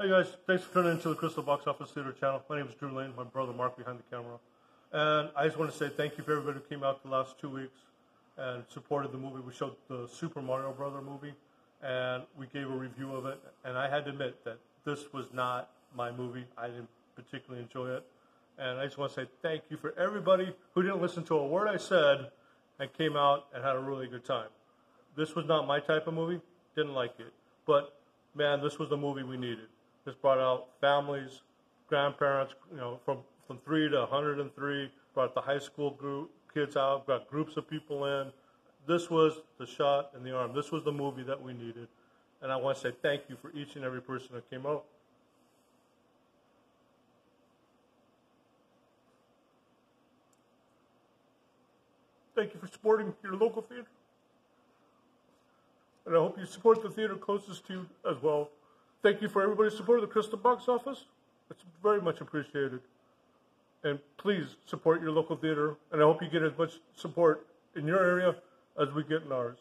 Hey guys, thanks for tuning into the Crystal Box Office Theater channel. My name is Drew Lane, my brother Mark behind the camera. And I just want to say thank you for everybody who came out the last two weeks and supported the movie. We showed the Super Mario Brother movie and we gave a review of it. And I had to admit that this was not my movie. I didn't particularly enjoy it. And I just want to say thank you for everybody who didn't listen to a word I said and came out and had a really good time. This was not my type of movie. Didn't like it. But man, this was the movie we needed. This brought out families, grandparents, you know, from, from three to 103, brought the high school group kids out, brought groups of people in. This was the shot in the arm. This was the movie that we needed. And I want to say thank you for each and every person that came out. Thank you for supporting your local theater. And I hope you support the theater closest to you as well. Thank you for everybody's support of the Crystal Box Office. It's very much appreciated. And please support your local theater. And I hope you get as much support in your area as we get in ours.